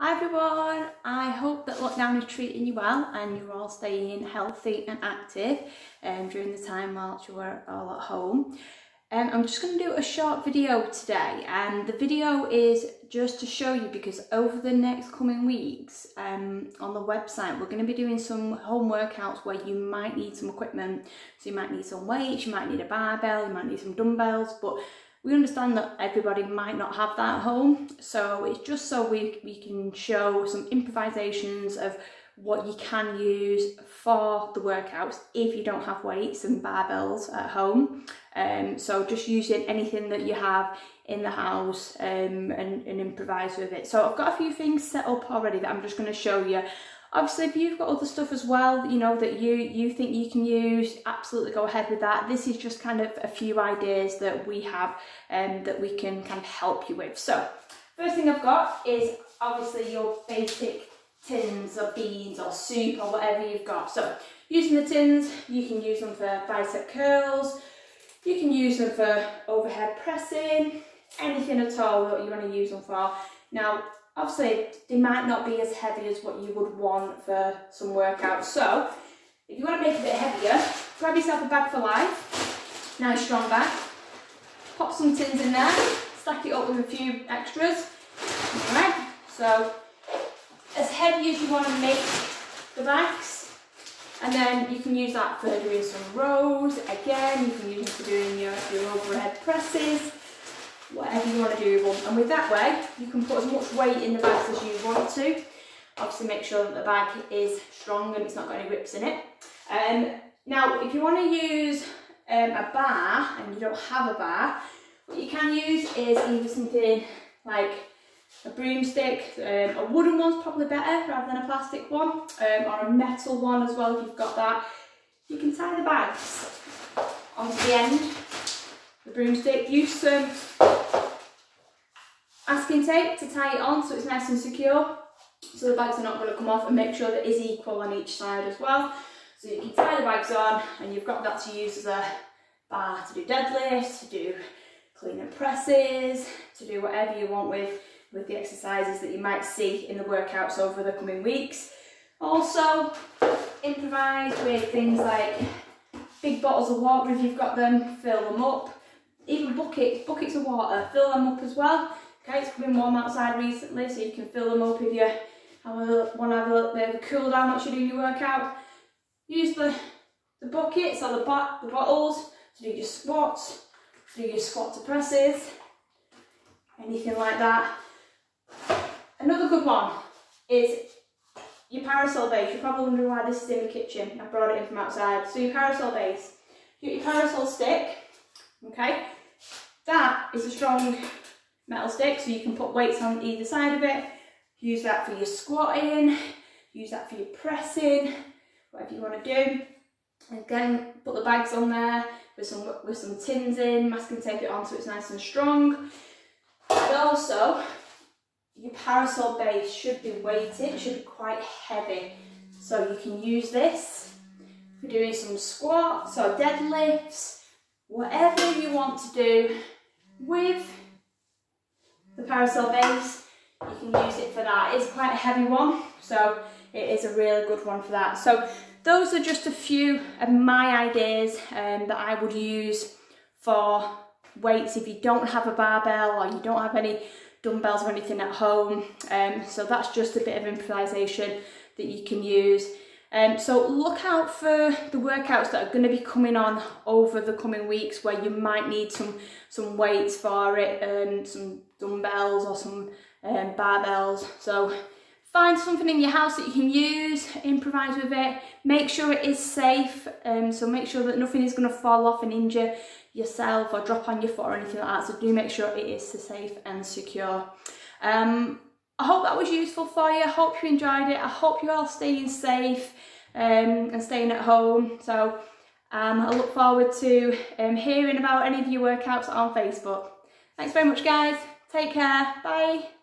Hi everyone, I hope that lockdown is treating you well and you're all staying healthy and active um, during the time whilst you are all at home. Um, I'm just going to do a short video today and the video is just to show you because over the next coming weeks um, on the website we're going to be doing some home workouts where you might need some equipment. So you might need some weights, you might need a barbell, you might need some dumbbells but we understand that everybody might not have that at home, so it's just so we, we can show some improvisations of what you can use for the workouts if you don't have weights and barbells at home. Um, so just using anything that you have in the house um, and, and improvise with it. So I've got a few things set up already that I'm just going to show you Obviously, if you've got other stuff as well, you know, that you, you think you can use, absolutely go ahead with that. This is just kind of a few ideas that we have um, that we can kind of help you with. So, first thing I've got is obviously your basic tins of beans or soup or whatever you've got. So, using the tins, you can use them for bicep curls, you can use them for overhead pressing, anything at all that you want to use them for. Now, obviously they might not be as heavy as what you would want for some workouts. So if you want to make it a bit heavier, grab yourself a bag for life, nice strong bag, pop some tins in there, stack it up with a few extras. Alright, so as heavy as you want to make the bags, and then you can use that for doing some rows. Again, you can use it for doing your, your overhead presses whatever you want to do with them. And with that way, you can put as much weight in the bags as you want to. Obviously make sure that the bag is strong and it's not got any rips in it. Um, now, if you want to use um, a bar and you don't have a bar, what you can use is either something like a broomstick, um, a wooden one's probably better rather than a plastic one, um, or a metal one as well if you've got that. You can tie the bags onto the end, the broomstick, use some masking tape to tie it on so it's nice and secure so the bags are not going to come off and make sure that is equal on each side as well. So you can tie the bags on and you've got that to use as a bar to do deadlifts, to do clean and presses, to do whatever you want with, with the exercises that you might see in the workouts over the coming weeks. Also, improvise with things like big bottles of water if you've got them, fill them up. Even buckets, buckets of water, fill them up as well Okay, it's been warm outside recently, so you can fill them up if you have a, want to have a little bit of a cool down once you're doing your workout. Use the, the buckets or the, the bottles to do your squats, to do your squat presses, anything like that. Another good one is your parasol base. You're probably wondering why this is in the kitchen. I brought it in from outside. So your parasol base. You your parasol stick, okay? That is a strong metal stick so you can put weights on either side of it. Use that for your squatting, use that for your pressing, whatever you want to do. Again, put the bags on there with some with some tins in, masking tape it on so it's nice and strong. And also, your parasol base should be weighted, should be quite heavy. So you can use this for doing some squats or deadlifts, whatever you want to do with the parasol base, you can use it for that. It's quite a heavy one, so it is a really good one for that. So those are just a few of my ideas um, that I would use for weights if you don't have a barbell or you don't have any dumbbells or anything at home. Um, so that's just a bit of improvisation that you can use. Um, so look out for the workouts that are going to be coming on over the coming weeks where you might need some some weights for it, um, some dumbbells or some um, barbells. So find something in your house that you can use, improvise with it, make sure it is safe, um, so make sure that nothing is going to fall off and injure yourself or drop on your foot or anything like that, so do make sure it is safe and secure. Um, I hope that was useful for you. I hope you enjoyed it. I hope you're all staying safe um, and staying at home. So um, I look forward to um, hearing about any of your workouts on Facebook. Thanks very much, guys. Take care. Bye.